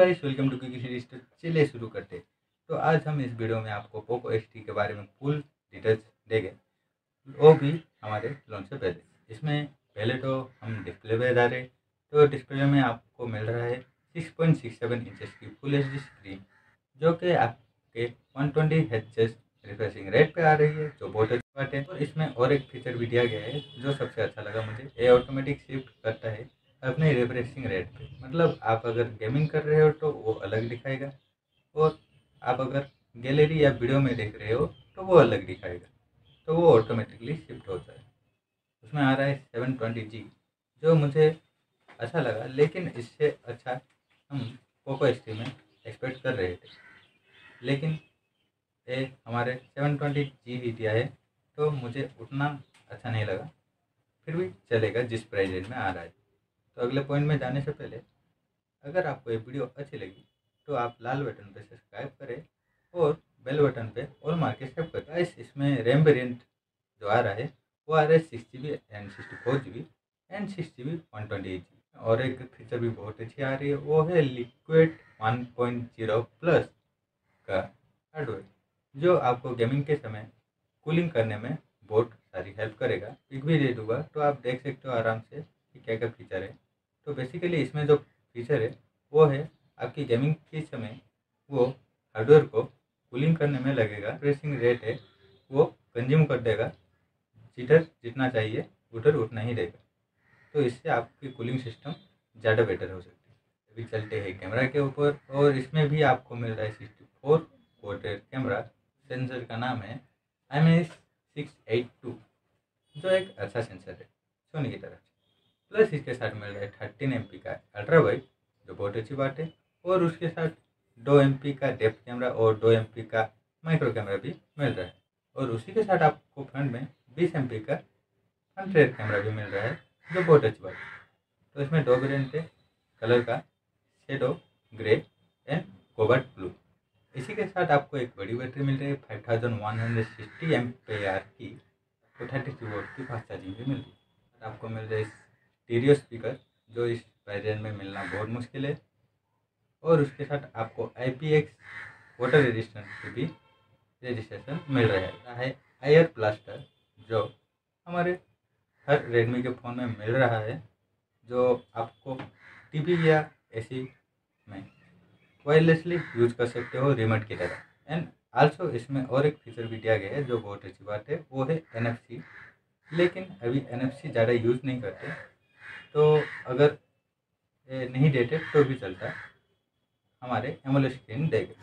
Guys welcome to quick तो चलिए शुरू करते हैं। तो आज हम इस वीडियो में आपको पोको एस के बारे में फुल डिटेल्स देंगे। वो भी हमारे लॉन्च से पहले इसमें पहले तो हम डिस्प्ले पे जा रहे तो डिस्प्ले में आपको मिल रहा है 6.67 इंचेस की फुल एचडी स्क्रीन जो कि आपके 120 ट्वेंटी रिफ्रेशिंग रेट पे आ रही है, जो बहुत अच्छी बात है। और इसमें और एक फीचर भी दिया गया है, जो सबसे अच्छा लगा मुझे। ये ऑटोमेटिक शिफ्ट करता है। अपने रिफ्रेशिंग रेट पे। मतलब आप अगर गेमिंग कर रहे हो तो वो अलग दिखाएगा और आप अगर गैलरी या वीडियो में देख रहे हो तो वो अलग दिखाएगा। तो वो ऑटोमेटिकली शिफ्ट होता है उसमें आ रहा है सेवन ट्वेंटी जी जो मुझे अच्छा लगा, लेकिन इससे अच्छा हम पोको एस में एक्सपेक्ट कर रहे थे। लेकिन ये हमारे सेवन ट्वेंटी जी ही दिया है तो मुझे उतना अच्छा नहीं लगा। फिर भी चलेगा जिस प्राइस रेंज में आ रहा है। तो अगले पॉइंट में जाने से पहले, अगर आपको ये वीडियो अच्छी लगी तो आप लाल बटन पर सब्सक्राइब करें और बेल बटन पे ऑल मार के सेव करें। गाइस इसमें रैम वेरियंट जो आ रहा है, वो आ रहा है six G B and sixty four G B and six G B one twenty eight G और एक फीचर भी बहुत अच्छी आ रही है, वो है liquid one point zero plus का हार्डवेयर जो आपको गेमिंग के समय कूलिंग करने में बहुत सारी हेल्प करेगा। पिक भी दे दूँगा तो आप देख सकते हो आराम से कि क्या क्या फीचर है। तो बेसिकली इसमें जो फीचर है, वो है आपकी गेमिंग के समय वो हार्डवेयर को कूलिंग करने में लगेगा प्रेसिंग रेट है, वो कंज्यूम कर देगा, जिधर जितना चाहिए, उधर उतना ही देगा। तो इससे आपकी कूलिंग सिस्टम ज़्यादा बेटर हो सकती है। अभी चलते हैं कैमरा के ऊपर, और इसमें भी आपको मिल रहा है sixty four quarter camera sensor का नाम है M S six eight two जो एक अच्छा सेंसर है सोनी की तरफ़ प्लस इसके साथ मिल रहा है थर्टीन एमपी का अल्ट्रा वाइड जो बहुत अच्छी बात है, और उसके साथ दो एमपी का डेप्थ कैमरा और दो एमपी का माइक्रो कैमरा भी मिल रहा है। और उसी के साथ आपको फ्रंट में बीस एमपी का फ्रंट रेड कैमरा भी मिल रहा है, जो बहुत अच्छी बात है। तो इसमें दो वेरियंट है कलर का shadow grey and cobalt blue इसी के साथ आपको एक बड़ी बैटरी मिल रही है five thousand one hundred sixty M पे आर की तो थर्टी थ्री वोट की फास्ट चार्जिंग भी मिल रही है। आपको मिल रहा है स्टीरियो स्पीकर जो इस प्राइस में मिलना बहुत मुश्किल है। और उसके साथ आपको I P X water resistance की भी रजिस्ट्रेशन मिल रहा है। आयर प्लास्टर जो हमारे हर रेडमी के फ़ोन में मिल रहा है, जो आपको टीवी या एसी में वायरलेसली यूज़ कर सकते हो रिमोट की तरह। एंड आल्सो इसमें और एक फीचर भी दिया गया है, जो बहुत अच्छी बात है, वो है NFC लेकिन अभी NFC ज़्यादा यूज़ नहीं करते। तो अगर नहीं डेटेड तो भी चलता है। हमारे एमोल स्क्रीन देगा